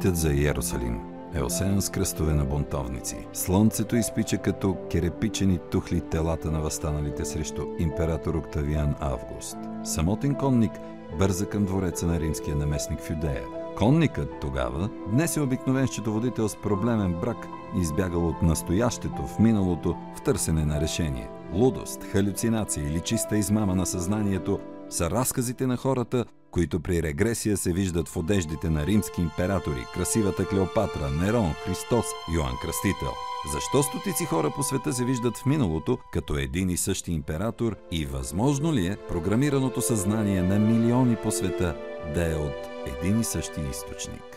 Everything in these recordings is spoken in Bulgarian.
Пътят за Иерусалим е осеян с кръстове на бунтовници. Слънцето изпича като керепичени тухли телата на възстаналите срещу император Октавиан Август. Самотен конник бърза към двореца на римския наместник в Юдея. Конникът тогава днес е обикновен счетоводител с проблемен брак, избягал от настоящето в миналото в търсене на решение. Лудост, халюцинация или чиста измама на съзнанието са разказите на хората, които при регресия се виждат в одеждите на римски императори, красивата Клеопатра, Нерон, Христос, Йоанн Кръстител. Защо стотици хора по света се виждат в миналото като един и същи император и възможно ли е програмираното съзнание на милиони по света да е от един и същи източник?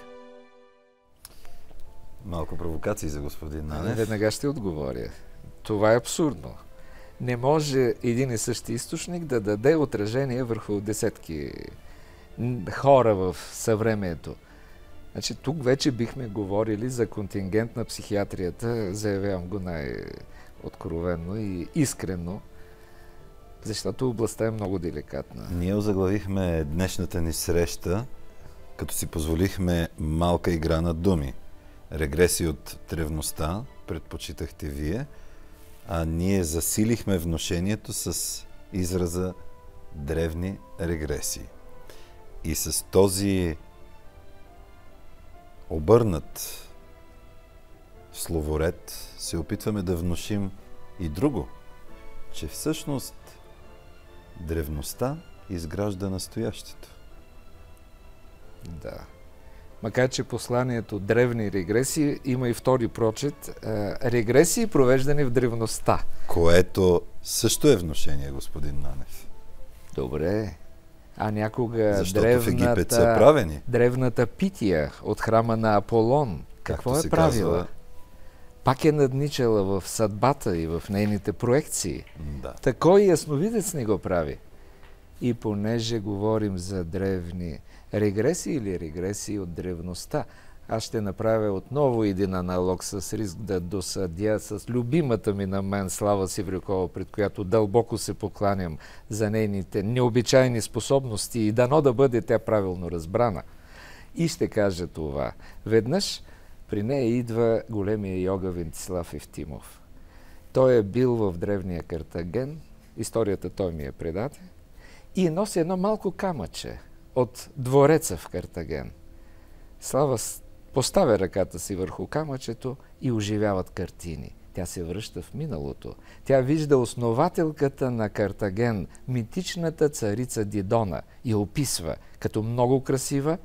Малко провокации за господин Нанев. Веднага ще отговоря. Това е абсурдно. Не може един и същи източник да даде отражение върху десетки хора в съвремието. Значи, тук вече бихме говорили за контингент на психиатрията, заявявам го най-откровенно и искрено, защото областта е много деликатна. Ние озаглавихме днешната ни среща, като си позволихме малка игра на думи. Регреси от древността, предпочитахте вие, а ние засилихме вношението с израза древни регресии. И с този обърнат словоред се опитваме да внушим и друго, че всъщност древността изгражда настоящето. Да. Макар, че посланието древни регресии има и втори прочет. Регресии, провеждани в древността. Което също е вношение, господин Нанев. Добре. А някога Защото древната, в Египет са правени. древната Пития от храма на Аполон, какво Както е правила? казва, Пак е надничала в съдбата и в нейните проекции. да. Такой ясновидец не го прави. И понеже говорим за древни регресии или регресии от древността, аз ще направя отново един аналог с риск да досъдя с любимата ми на мен Слава Сиврюкова, пред която дълбоко се покланям за нейните необичайни способности и дано да бъде тя правилно разбрана. И ще кажа това. Веднъж при нея идва големия йога Вентислав Евтимов. Той е бил в древния Картаген, историята той ми е предаде, и носи едно малко камъче от двореца в Картаген. Слава поставя ръката си върху камъчето и оживяват картини. Тя се връща в миналото. Тя вижда основателката на Картаген, митичната царица Дидона, и описва като много красива,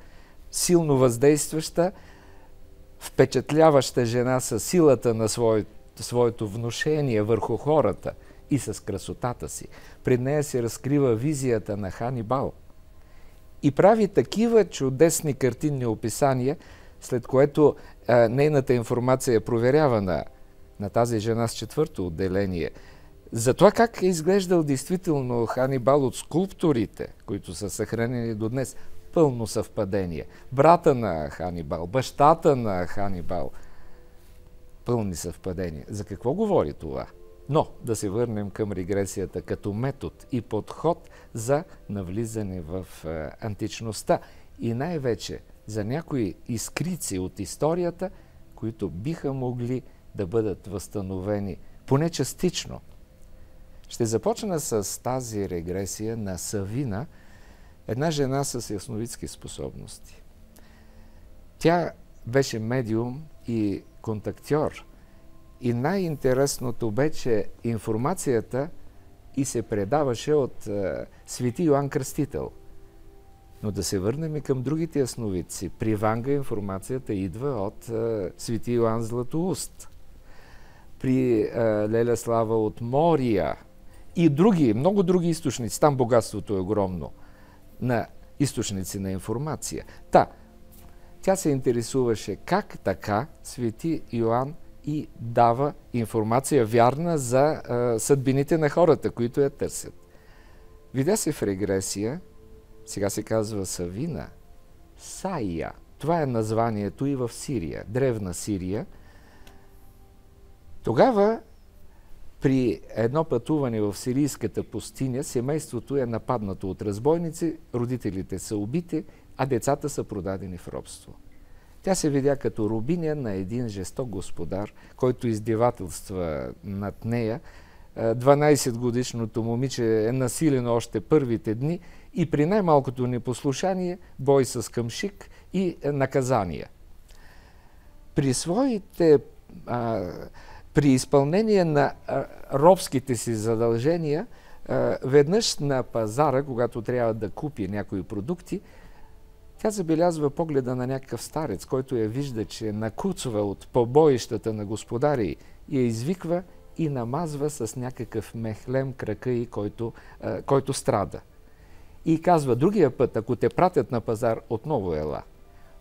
силно въздействаща, впечатляваща жена с силата на своето, своето внушение върху хората и с красотата си. Пред нея се разкрива визията на Ханибал. И прави такива чудесни картинни описания, след което а, нейната информация е проверявана на тази жена с четвърто отделение. За това как е изглеждал действително Ханибал от скулпторите, които са съхранени до днес, пълно съвпадение. Брата на Ханибал, бащата на Ханибал, пълни съвпадения. За какво говори това? Но да се върнем към регресията като метод и подход за навлизане в античността и най-вече за някои изкрици от историята, които биха могли да бъдат възстановени поне частично. Ще започна с тази регресия на Савина, една жена с ясновидски способности. Тя беше медиум и контактьор. И най-интересното бе, че информацията и се предаваше от е, свети Йоанн Кръстител. Но да се върнем и към другите ясновидци. При Ванга информацията идва от е, свети Йоанн Златоуст. При е, Леля Слава от Мория и други, много други източници. Там богатството е огромно на източници на информация. Та, тя се интересуваше как така свети Йоанн и дава информация вярна за а, съдбините на хората, които я търсят. Видя се в регресия, сега се казва Савина, Саия. Това е названието и в Сирия, древна Сирия. Тогава при едно пътуване в сирийската пустиня семейството е нападнато от разбойници, родителите са убити, а децата са продадени в робство. Тя се видя като рубиня на един жесток господар, който издевателства над нея. 12-годишното момиче е насилено още първите дни и при най-малкото непослушание бой с къмшик и наказания. При своите а, при изпълнение на робските си задължения, а, веднъж на пазара, когато трябва да купи някои продукти, тя забелязва погледа на някакъв старец, който я вижда, че накуцва от побоищата на господари и я извиква и намазва с някакъв мехлем крака и който, а, който страда. И казва, другия път, ако те пратят на пазар, отново ела.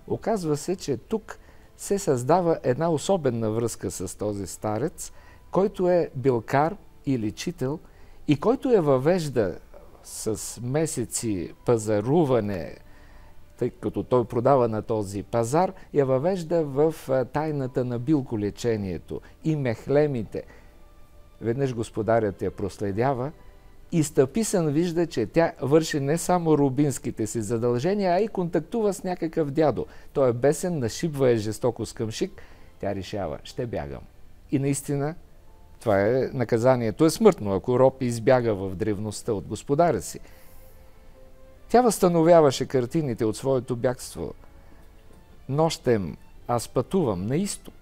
Оказва се, че тук се създава една особена връзка с този старец, който е билкар и лечител и който я въвежда с месеци пазаруване, тъй като той продава на този пазар, я въвежда в тайната на билколечението и мехлемите. Веднъж господарят я проследява и стъписан вижда, че тя върши не само рубинските си задължения, а и контактува с някакъв дядо. Той е бесен, нашибва е жестоко с къмшик. Тя решава, ще бягам. И наистина, това е наказанието е смъртно, ако роб избяга в древността от господаря си. Тя възстановяваше картините от своето бягство. Нощем аз пътувам на изток,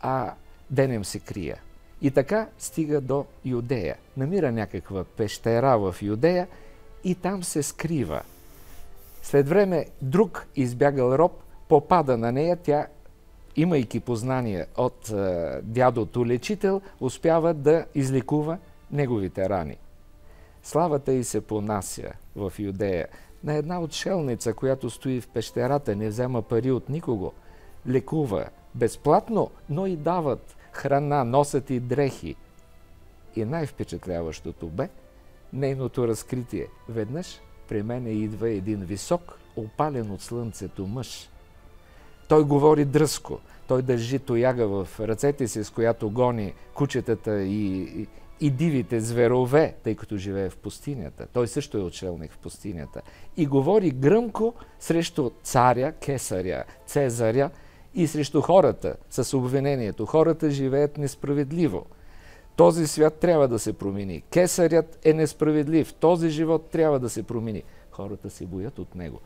а денем се крия. И така стига до Юдея. Намира някаква пещера в Юдея и там се скрива. След време друг избягал роб попада на нея, тя имайки познание от е, дядото лечител, успява да излекува неговите рани. Славата й се понася в Юдея на една отшелница, която стои в пещерата, не взема пари от никого, лекува безплатно, но и дават храна, носят и дрехи. И най-впечатляващото бе нейното разкритие. Веднъж при мене идва един висок, опален от слънцето мъж. Той говори дръско. Той държи тояга в ръцете си, с която гони кучетата и, и, и дивите зверове, тъй като живее в пустинята. Той също е отшелник в пустинята. И говори гръмко срещу царя, кесаря, цезаря, и срещу хората с обвинението. Хората живеят несправедливо. Този свят трябва да се промени. Кесарят е несправедлив. Този живот трябва да се промени. Хората се боят от него.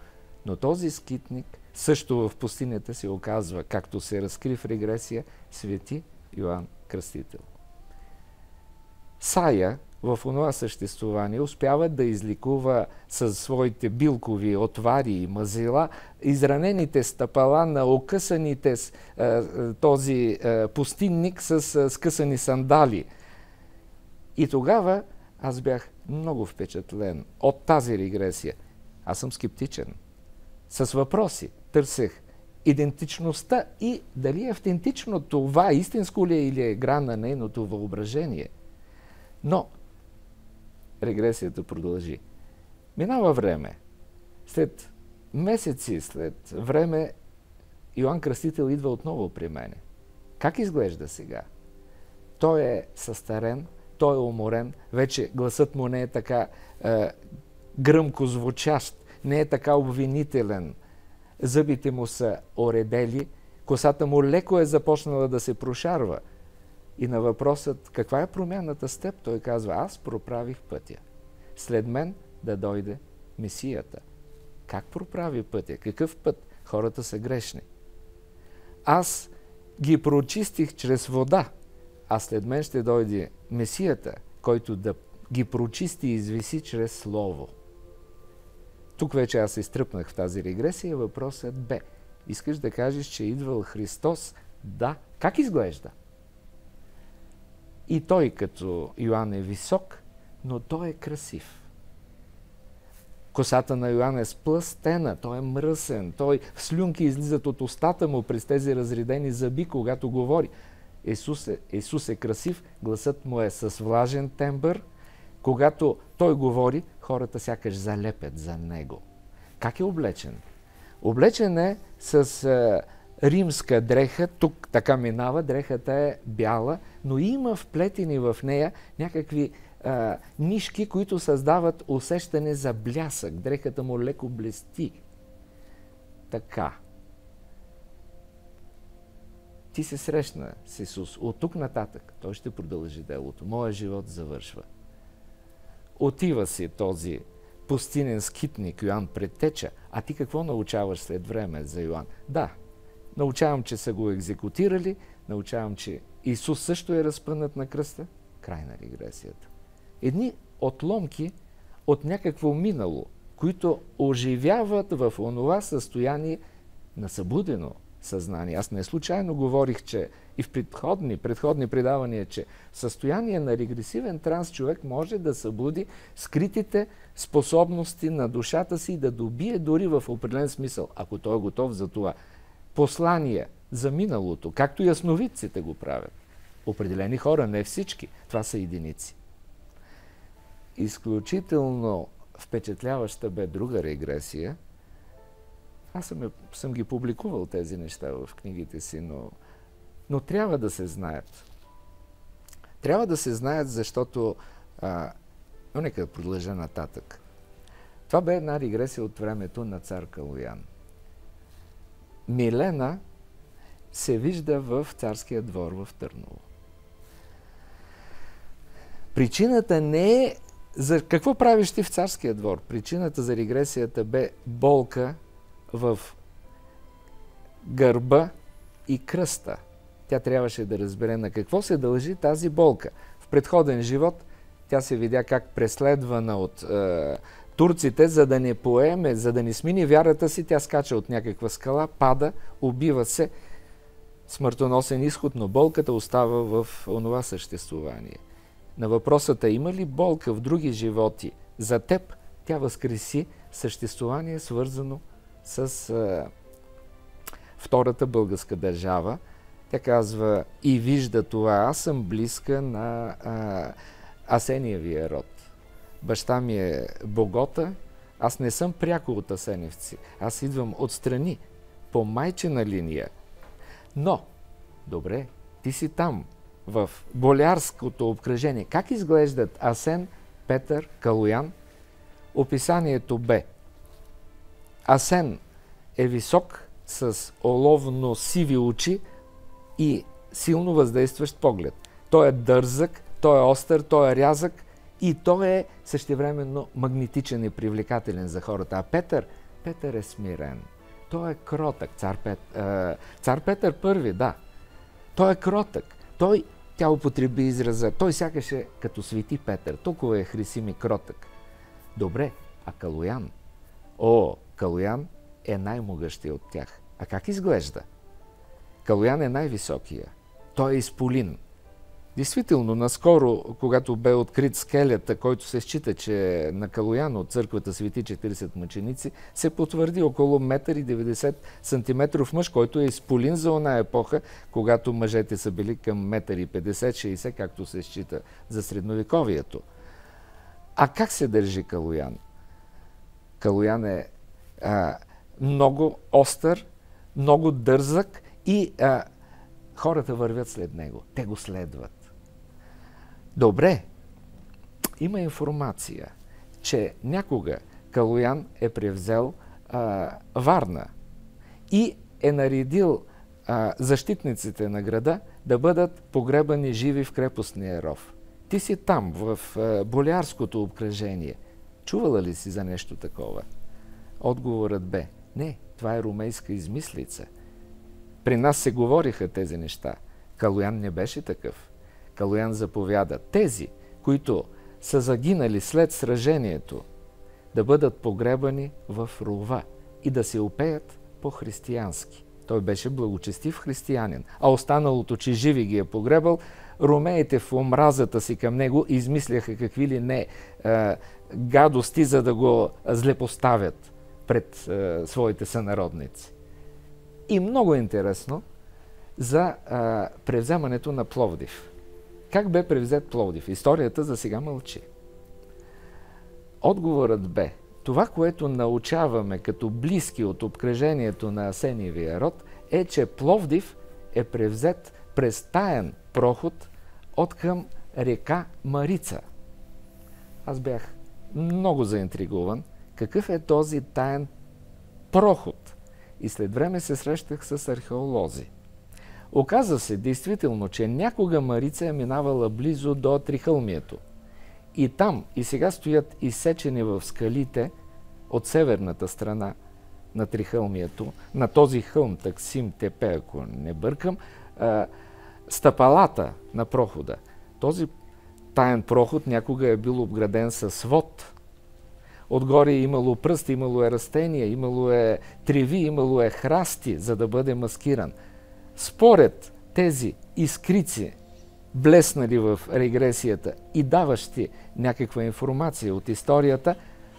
Но този скитник също в пустинята се оказва, както се разкри в регресия, свети Йоанн Кръстител. Сая в онова съществуване успява да изликува със своите билкови отвари и мазила изранените стъпала на окъсаните с, е, този е, пустинник с е, скъсани сандали. И тогава аз бях много впечатлен от тази регресия. Аз съм скептичен. С въпроси търсех идентичността и дали е автентично това, истинско ли е или е игра на нейното въображение. Но регресията продължи. Минава време. След месеци, след време, Йоанн Кръстител идва отново при мене. Как изглежда сега? Той е състарен, той е уморен, вече гласът му не е така е, гръмко звучащ, не е така обвинителен. Зъбите му са оредели, косата му леко е започнала да се прошарва – и на въпросът каква е промяната с теб, той казва, аз проправих пътя. След мен да дойде Месията. Как проправи пътя? Какъв път? Хората са грешни. Аз ги прочистих чрез вода, а след мен ще дойде Месията, който да ги прочисти и извиси чрез Слово. Тук вече аз изтръпнах в тази регресия. Въпросът бе. Искаш да кажеш, че е идвал Христос? Да. Как изглежда? И той като Йоанн е висок, но той е красив. Косата на Йоанн е сплъстена, той е мръсен, той в слюнки излизат от устата му през тези разредени зъби, когато говори. Исус е, Исус е красив, гласът му е с влажен тембър. Когато той говори, хората сякаш залепят за него. Как е облечен? Облечен е с е, римска дреха, тук така минава, дрехата е бяла, но има вплетени в нея някакви а, нишки, които създават усещане за блясък. Дрехата му леко блести. Така. ти се срещна с Исус. От тук нататък той ще продължи делото. Моя живот завършва. Отива си този пустинен скитник Йоанн предтеча. А ти какво научаваш след време за Йоанн? Да, научавам, че са го екзекутирали, научавам, че Исус също е разпънат на кръста. Край на регресията. Едни отломки от някакво минало, които оживяват в онова състояние на събудено съзнание. Аз не случайно говорих, че и в предходни, предходни предавания, че състояние на регресивен транс човек може да събуди скритите способности на душата си да добие дори в определен смисъл, ако той е готов за това. Послания за миналото, както ясновидците го правят. Определени хора, не всички. Това са единици. Изключително впечатляваща бе друга регресия. Аз съм, съм ги публикувал тези неща в книгите си, но, но трябва да се знаят. Трябва да се знаят, защото... А, но нека да продължа нататък. Това бе една регресия от времето на цар Калуян. Милена се вижда в царския двор в Търново. Причината не е за какво правиш ти в царския двор? Причината за регресията бе болка в гърба и кръста. Тя трябваше да разбере на какво се дължи тази болка. В предходен живот тя се видя как преследвана от е, турците, за да не поеме, за да не смини вярата си, тя скача от някаква скала, пада, убива се, смъртоносен изход, но болката остава в онова съществувание – на въпросата има ли болка в други животи за теб, тя възкреси съществувание, свързано с а, втората българска държава. Тя казва и вижда това. Аз съм близка на а, Асениевия род. Баща ми е Богота. Аз не съм пряко от Асеневци. Аз идвам отстрани, по майчина линия. Но, добре, ти си там, в болярското обкръжение. Как изглеждат Асен, Петър, Калуян? Описанието Б. Асен е висок с оловно-сиви очи и силно въздействащ поглед. Той е дързък, той е остър, той е рязък и той е същевременно магнетичен и привлекателен за хората. А Петър, Петър е смирен. Той е кротък. Цар, Пет, е, цар Петър първи, да. Той е кротък. Той, тя употреби израза, той сякаше като свети Петър, толкова е хрисим и кротък. Добре, а Калуян? О, Калуян е най-могъщия от тях. А как изглежда? Калуян е най-високия. Той е изполин. Действително, наскоро, когато бе открит скелета, който се счита, че е на Калоян от църквата Свети 40 мъченици, се потвърди около 1,90 см мъж, който е изполин за она епоха, когато мъжете са били към 1,50-60, както се счита за средновековието. А как се държи Калоян? Калоян е а, много остър, много дързък и а, хората вървят след него. Те го следват. Добре, има информация, че някога Калоян е превзел а, Варна и е наредил а, защитниците на града да бъдат погребани живи в крепостния ров. Ти си там, в болярското обкръжение. Чувала ли си за нещо такова? Отговорът бе, не, това е румейска измислица. При нас се говориха тези неща. Калоян не беше такъв. Калоян заповяда тези, които са загинали след сражението, да бъдат погребани в рова и да се опеят по-християнски. Той беше благочестив християнин, а останалото, че живи ги е погребал, ромеите в омразата си към него измисляха какви ли не е, гадости, за да го злепоставят пред е, своите сънародници. И много интересно за е, превземането на Пловдив – как бе превзет Пловдив? Историята за сега мълчи. Отговорът бе, това, което научаваме като близки от обкръжението на Асениевия род, е, че Пловдив е превзет през таен проход от към река Марица. Аз бях много заинтригуван какъв е този таен проход. И след време се срещах с археолози. Оказва се действително, че някога Марица е минавала близо до Трихълмието. И там и сега стоят изсечени в скалите от северната страна на Трихълмието, на този хълм, Таксим Тепе, ако не бъркам, стъпалата на прохода. Този таен проход някога е бил обграден с вод. Отгоре е имало пръст, имало е растения, имало е треви, имало е храсти, за да бъде маскиран. Според тези изкрици, блеснали в регресията и даващи някаква информация от историята,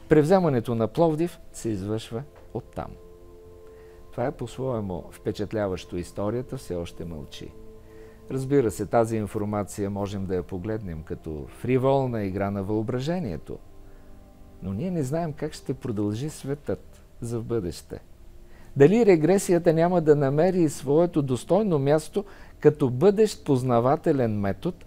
превземането на Пловдив се извършва оттам. Това е по-своему впечатляващо. Историята все още мълчи. Разбира се, тази информация можем да я погледнем като фриволна игра на въображението. Но ние не знаем как ще продължи светът за в бъдеще. Дали регресията няма да намери своето достойно място като бъдещ познавателен метод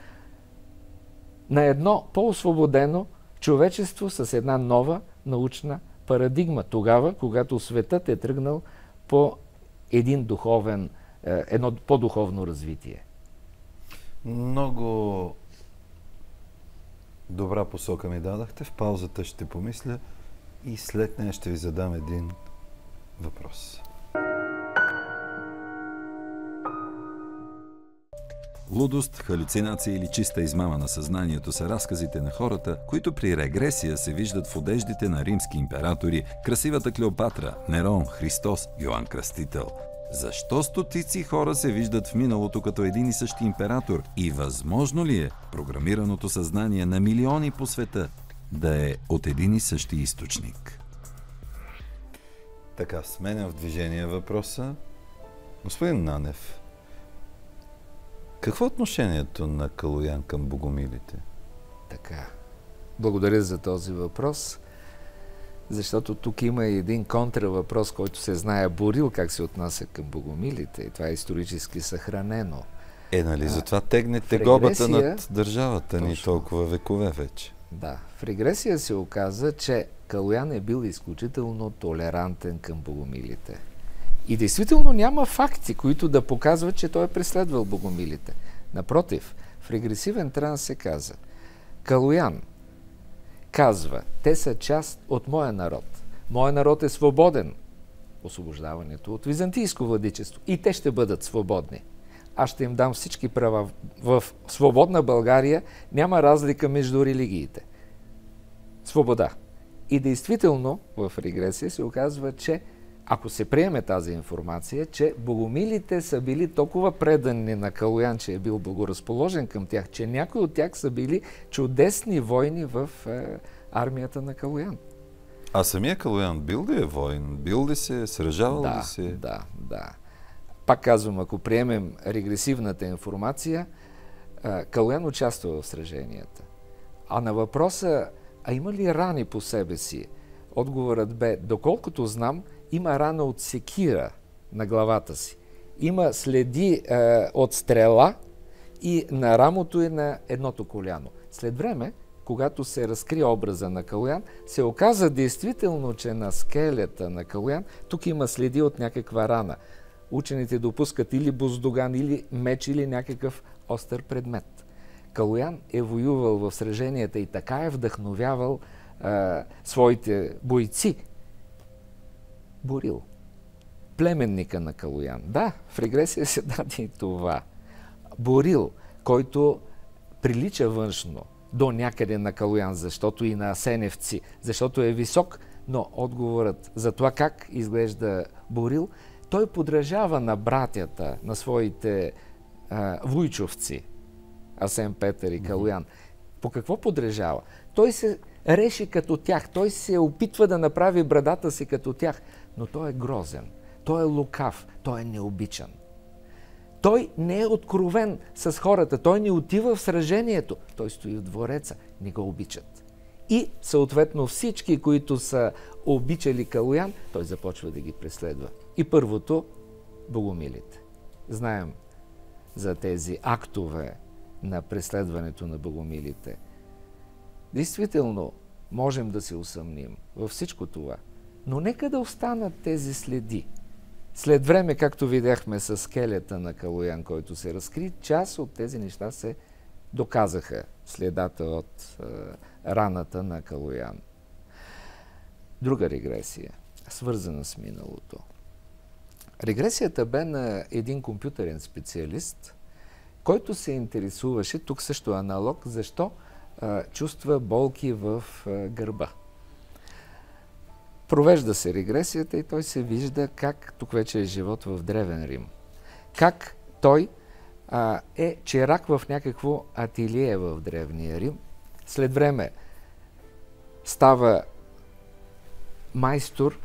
на едно по-освободено човечество с една нова научна парадигма. Тогава, когато светът е тръгнал по един духовен, е, едно по-духовно развитие. Много добра посока ми дадахте. В паузата ще помисля и след нея ще ви задам един въпрос. Лудост, халюцинация или чиста измама на съзнанието са разказите на хората, които при регресия се виждат в одеждите на римски императори, красивата Клеопатра, Нерон, Христос, Йоанн Кръстител. Защо стотици хора се виждат в миналото като един и същи император? И възможно ли е програмираното съзнание на милиони по света да е от един и същи източник? Така, сменям в движение въпроса. Господин Нанев, какво е отношението на Калоян към богомилите? Така. Благодаря за този въпрос, защото тук има и един контравъпрос, който се знае Борил как се отнася към богомилите и това е исторически съхранено. Е, нали, затова тегнете гобата над държавата точно. ни толкова векове вече. Да, в регресия се оказа, че Калоян е бил изключително толерантен към богомилите. И действително няма факти, които да показват, че той е преследвал богомилите. Напротив, в регресивен транс се каза Калуян казва, те са част от моя народ. Моя народ е свободен. Освобождаването от византийско владичество. И те ще бъдат свободни. Аз ще им дам всички права. В свободна България няма разлика между религиите. Свобода. И действително в регресия се оказва, че ако се приеме тази информация, че богомилите са били толкова предани на Калуян, че е бил благоразположен към тях, че някои от тях са били чудесни войни в е, армията на Калуян. А самия Калуян бил ли е воин? Бил ли се? Сражавал да, ли се? Да, да. Пак казвам, ако приемем регресивната информация, е, Калуян участва в сраженията. А на въпроса, а има ли рани по себе си? Отговорът бе, доколкото знам, има рана от секира на главата си. Има следи е, от стрела и на рамото и на едното коляно. След време, когато се разкри образа на Калуян, се оказа действително, че на скелета на Калуян тук има следи от някаква рана. Учените допускат или буздоган, или меч, или някакъв остър предмет. Калуян е воювал в сраженията и така е вдъхновявал е, своите бойци Борил. Племенника на Калуян. Да, в регресия се даде и това. Борил, който прилича външно до някъде на Калуян, защото и на Асеневци, защото е висок, но отговорът за това как изглежда Борил, той подражава на братята, на своите а, вуйчовци, Асен Петър и Калуян. По какво подражава? Той се реши като тях, той се опитва да направи брадата си като тях но той е грозен, той е лукав, той е необичан. Той не е откровен с хората, той не отива в сражението, той стои в двореца, не го обичат. И съответно всички, които са обичали Калуян, той започва да ги преследва. И първото – богомилите. Знаем за тези актове на преследването на богомилите. Действително, можем да се усъмним във всичко това – но нека да останат тези следи. След време, както видяхме с скелета на Калоян, който се разкри, част от тези неща се доказаха следата от е, раната на Калоян. Друга регресия, свързана с миналото. Регресията бе на един компютърен специалист, който се интересуваше, тук също аналог, защо а, чувства болки в а, гърба. Провежда се регресията и той се вижда как, тук вече е живот в Древен Рим, как той а, е черак в някакво ателие в Древния Рим. След време става майстор,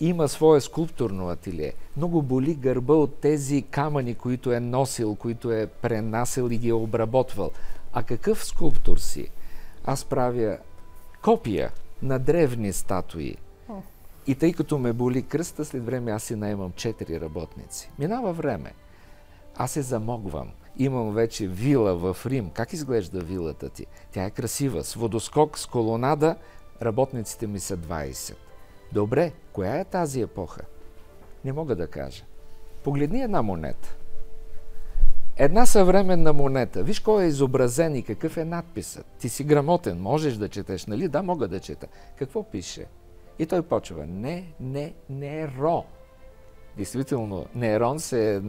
има свое скулптурно ателие. Много боли гърба от тези камъни, които е носил, които е пренасил и ги е обработвал. А какъв скулптор си? Аз правя копия на древни статуи. И тъй като ме боли кръста, след време аз си наймам четири работници. Минава време. Аз се замогвам. Имам вече вила в Рим. Как изглежда вилата ти? Тя е красива. С водоскок, с колонада. Работниците ми са 20. Добре, коя е тази епоха? Не мога да кажа. Погледни една монета. Една съвременна монета. Виж кой е изобразен и какъв е надписът. Ти си грамотен, можеш да четеш, нали? Да, мога да чета. Какво пише? И той почва. Не, не, не, ро. Действително, Нерон се...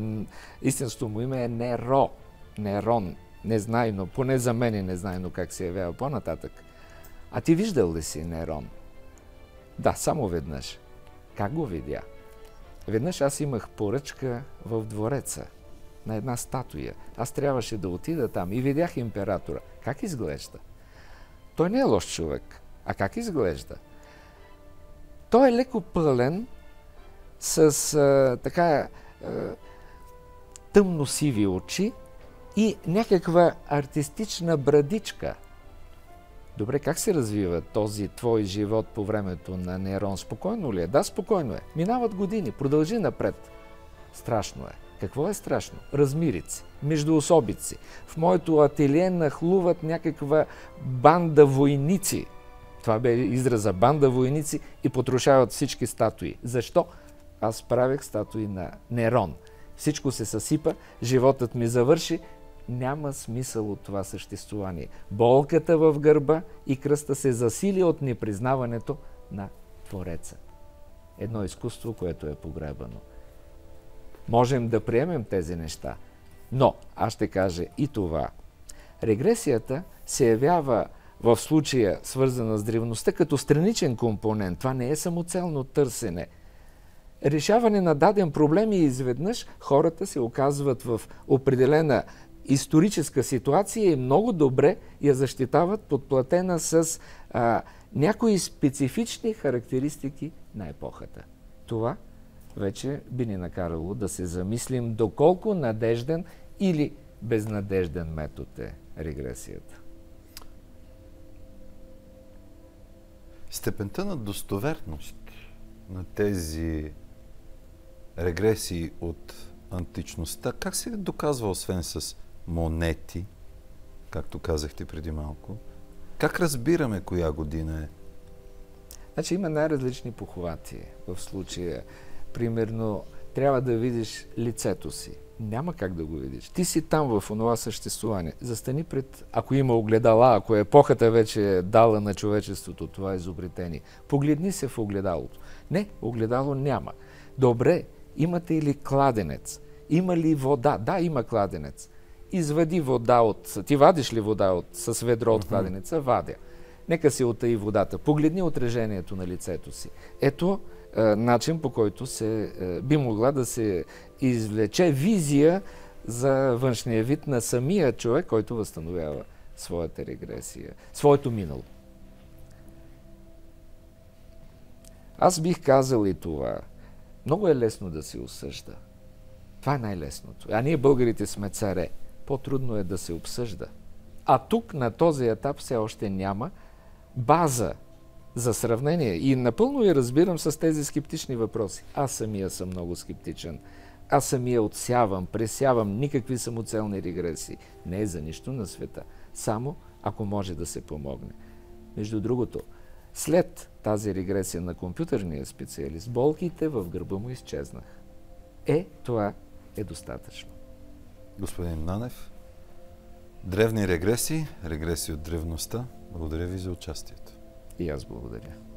Истинството му име е Неро. Нерон. Незнайно, поне за мен е незнайно как се явява по-нататък. А ти виждал ли си Нерон? Да, само веднъж. Как го видя? Веднъж аз имах поръчка в двореца на една статуя. Аз трябваше да отида там и видях императора. Как изглежда? Той не е лош човек. А как изглежда? Той е леко пълен, с а, така а, тъмно-сиви очи и някаква артистична брадичка – Добре, как се развива този твой живот по времето на Нерон? Спокойно ли е? Да, спокойно е. Минават години, продължи напред. Страшно е. Какво е страшно? Размирици, междуособици. В моето ателие нахлуват някаква банда войници. Това бе израза банда войници и потрошават всички статуи. Защо? Аз правех статуи на Нерон. Всичко се съсипа, животът ми завърши, няма смисъл от това съществуване. Болката в гърба и кръста се засили от непризнаването на Твореца. Едно изкуство, което е погребано. Можем да приемем тези неща, но аз ще кажа и това. Регресията се явява в случая свързана с древността като страничен компонент. Това не е самоцелно търсене. Решаване на даден проблем и изведнъж хората се оказват в определена историческа ситуация и много добре я защитават, подплатена с а, някои специфични характеристики на епохата. Това вече би ни накарало да се замислим доколко надежден или безнадежден метод е регресията. Степента на достоверност на тези регресии от античността, как се доказва, освен с монети, както казахте преди малко. Как разбираме коя година е? Значи има най-различни похвати в случая. Примерно, трябва да видиш лицето си. Няма как да го видиш. Ти си там в онова съществуване. Застани пред, ако има огледала, ако епохата вече е дала на човечеството това изобретение, погледни се в огледалото. Не, огледало няма. Добре, имате ли кладенец? Има ли вода? Да, има кладенец извади вода от... Ти вадиш ли вода от, с ведро от кладенеца? Вадя. Нека си отаи водата. Погледни отражението на лицето си. Ето е, начин по който се, е, би могла да се извлече визия за външния вид на самия човек, който възстановява своята регресия, своето минало. Аз бих казал и това. Много е лесно да се осъжда. Това е най-лесното. А ние българите сме царе по-трудно е да се обсъжда. А тук на този етап все още няма база за сравнение. И напълно я разбирам с тези скептични въпроси. Аз самия съм много скептичен. Аз самия отсявам, пресявам никакви самоцелни регресии. Не е за нищо на света. Само ако може да се помогне. Между другото, след тази регресия на компютърния специалист, болките в гърба му изчезнаха. Е, това е достатъчно. Господин Нанев, древни регреси, регреси от древността. Благодаря ви за участието. И аз благодаря.